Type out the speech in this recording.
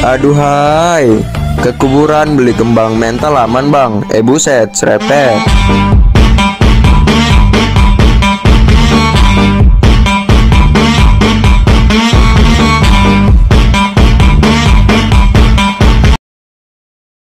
Aduhai Ke kuburan beli kembang mental aman bang. Eh buset serepet.